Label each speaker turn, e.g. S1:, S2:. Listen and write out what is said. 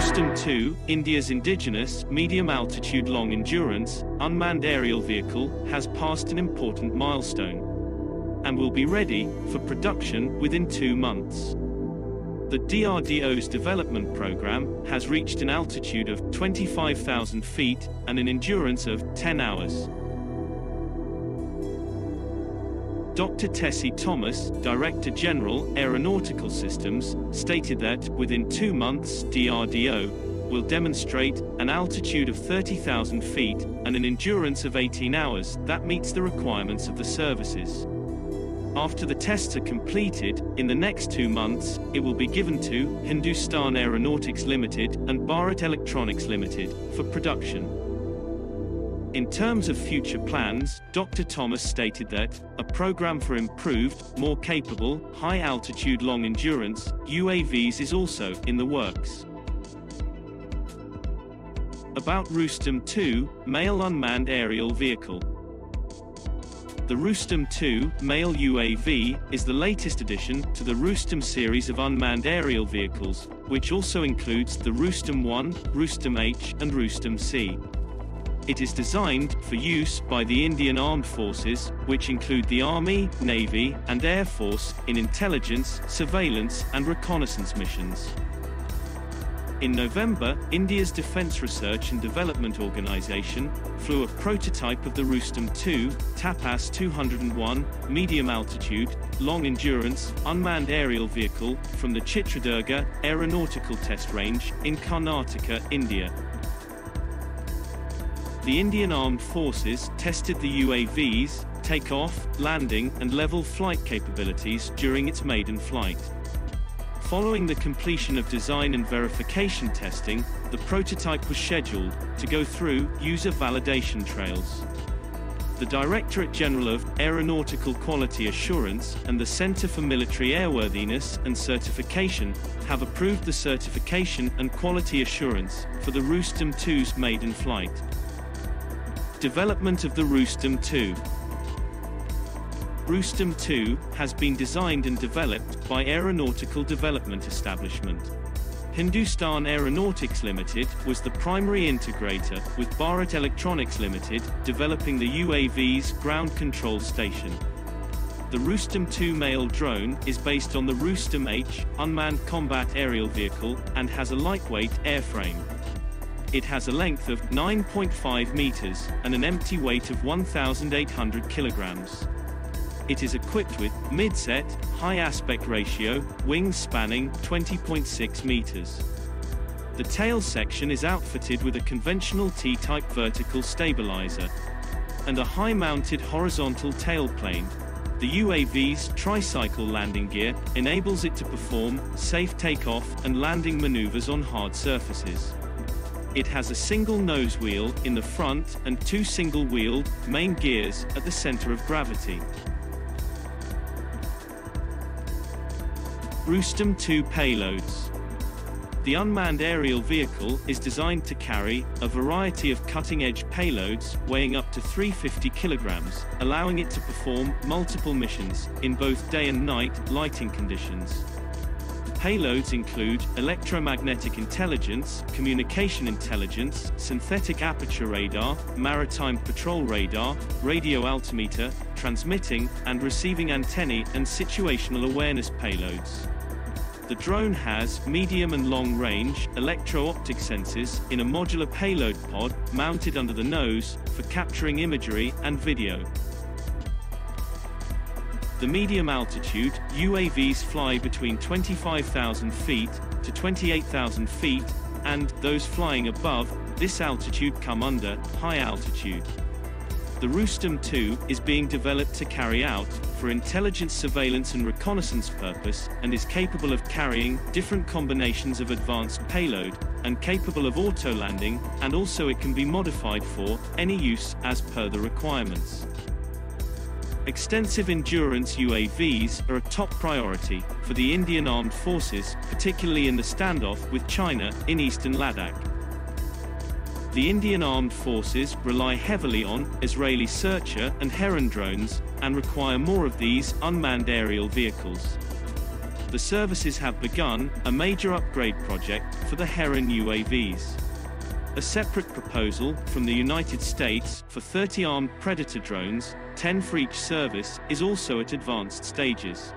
S1: Rustom 2, India's indigenous, medium-altitude long-endurance, unmanned aerial vehicle, has passed an important milestone and will be ready for production within two months. The DRDO's development program has reached an altitude of 25,000 feet and an endurance of 10 hours. Dr. Tessy Thomas, Director General, Aeronautical Systems, stated that, within two months, DRDO will demonstrate an altitude of 30,000 feet and an endurance of 18 hours that meets the requirements of the services. After the tests are completed, in the next two months, it will be given to Hindustan Aeronautics Limited and Bharat Electronics Limited for production. In terms of future plans, Dr. Thomas stated that a program for improved, more capable, high-altitude long-endurance UAVs is also in the works. About Rustom 2, male unmanned aerial vehicle. The Rustom 2 male UAV is the latest addition to the Rustom series of unmanned aerial vehicles, which also includes the Rustom 1, Rustom H, and Rustom C. It is designed for use by the Indian Armed Forces, which include the Army, Navy, and Air Force, in intelligence, surveillance, and reconnaissance missions. In November, India's Defence Research and Development Organisation flew a prototype of the Rustom 2, TAPAS 201, medium altitude, long endurance, unmanned aerial vehicle from the Chitradurga Aeronautical Test Range in Karnataka, India. The Indian Armed Forces tested the UAV's takeoff, landing, and level flight capabilities during its maiden flight. Following the completion of design and verification testing, the prototype was scheduled to go through user validation trails. The Directorate General of Aeronautical Quality Assurance and the Center for Military Airworthiness and Certification have approved the certification and quality assurance for the Rustom 2's maiden flight. Development of the Rustom 2 Rustom 2 has been designed and developed by Aeronautical Development Establishment. Hindustan Aeronautics Limited was the primary integrator, with Bharat Electronics Limited developing the UAV's ground control station. The Rustom 2 male drone is based on the Rustom H unmanned combat aerial vehicle and has a lightweight airframe. It has a length of 9.5 meters and an empty weight of 1,800 kilograms. It is equipped with mid-set, high aspect ratio, wings spanning 20.6 meters. The tail section is outfitted with a conventional T-type vertical stabilizer and a high-mounted horizontal tailplane. The UAV's tricycle landing gear enables it to perform safe takeoff and landing maneuvers on hard surfaces. It has a single nose wheel in the front and two single-wheeled main gears at the center of gravity. Rustom 2 payloads. The unmanned aerial vehicle is designed to carry a variety of cutting-edge payloads weighing up to 350 kilograms, allowing it to perform multiple missions in both day and night lighting conditions. Payloads include electromagnetic intelligence, communication intelligence, synthetic aperture radar, maritime patrol radar, radio altimeter, transmitting and receiving antennae and situational awareness payloads. The drone has medium and long range electro-optic sensors in a modular payload pod mounted under the nose for capturing imagery and video. The medium altitude UAVs fly between 25,000 feet to 28,000 feet, and those flying above this altitude come under high altitude. The Rustom 2 is being developed to carry out for intelligence surveillance and reconnaissance purpose and is capable of carrying different combinations of advanced payload and capable of auto landing and also it can be modified for any use as per the requirements. Extensive endurance UAVs are a top priority for the Indian Armed Forces, particularly in the standoff with China in eastern Ladakh. The Indian Armed Forces rely heavily on Israeli Searcher and Heron drones, and require more of these unmanned aerial vehicles. the services have begun a major upgrade project for the Heron UAVs. A separate proposal from the United States for 30 armed Predator drones, 10 for each service, is also at advanced stages.